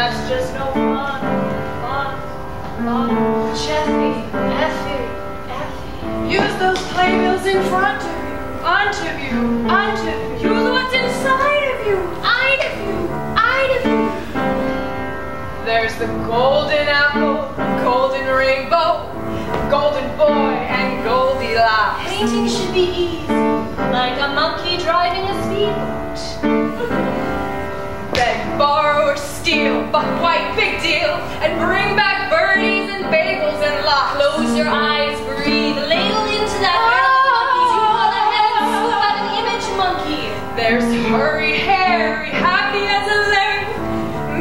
That's just no fun. Fun. Fun. Jeffy, Effie, Effie. Use those playbills in front of you, onto you, onto you. Use what's inside of you, eye of you, eye of you. There's the golden apple, golden rainbow, golden boy, and Goldilocks. Painting should be easy, like a monkey driving a speedboat. Borrow, or steal, but quite big deal, and bring back birdies and bagels and locks. Close your eyes, breathe, ladle into that barrel of monkeys. You call the head and scoop out an image monkey. There's Hurry Harry, happy as a Larry,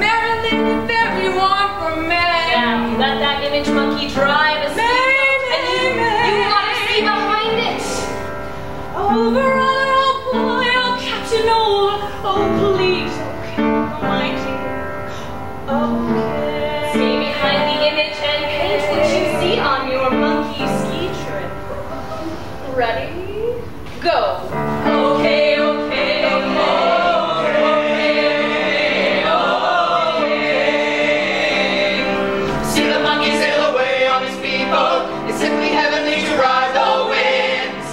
Marilyn, very warm for Mary. Now, let that image monkey drive Ready? Go. Okay, okay, okay, okay. See the monkey sail away on his speedboat. It's simply heavenly to ride the winds.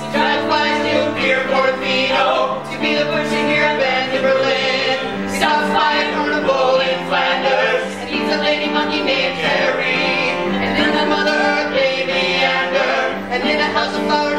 To be the butcher here in Berlin. Stops by a carnival in Flanders and a lady monkey named Carrie. And then the mother earth Dame Meander, and in a house of flowers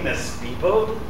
In a speedboat?